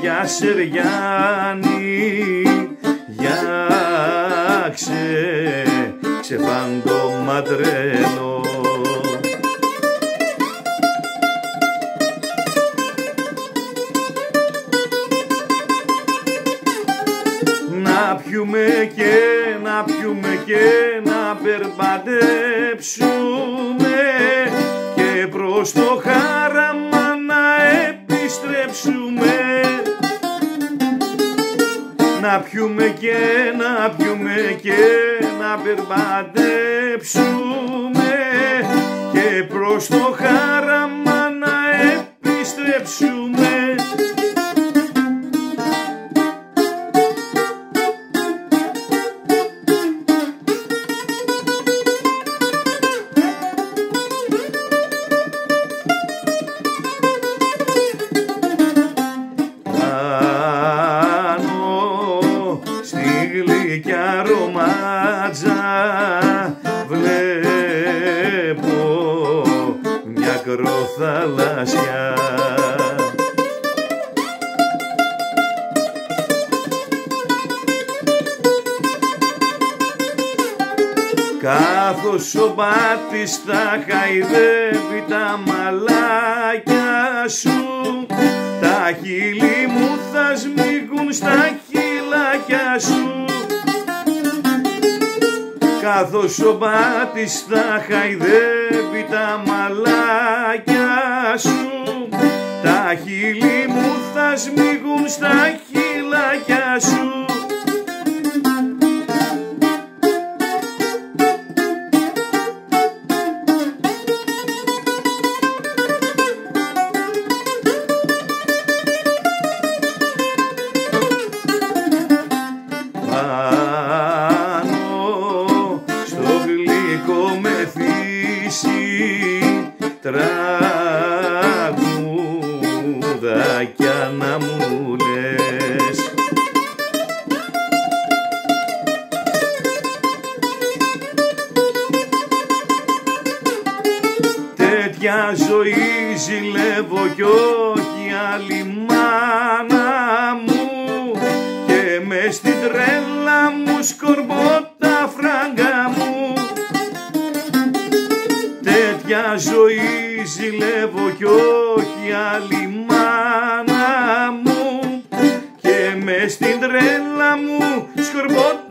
για Σεριάννη για ξε, ξεφάντωμα τρένο Να πιούμε και να πιούμε και να περπατέψουμε και προς το χάραμα να επιστρέψουμε να πιούμε και να πιούμε και να περπατέψουμε και προς το χάραμα να επιστρέψουμε ρομάτζα βλέπω μια κροθαλασσιά Κάθος ο μπάτης τα χαϊδεύει τα μαλάκια σου. Τα χείλη μου θα σμίγουν στα χειλάκια σου Κάθος ο μπάτης τα χαϊδεύει τα μαλάκια σου. Τα χείλη μου θα σμίγουν στα χειλάκια σου τραγουδάκια να μου λες. Τέτοια ζωή ζηλεύω κι όχι άλλη μάνα μου. Και μες στην τρέλα μου σκορμπώ τα φράγκα μου Τέτοια ζωή ζηλεύω κι όχι άλλη μάνα μου. Και μες στην τρέλα μου σκορμπώ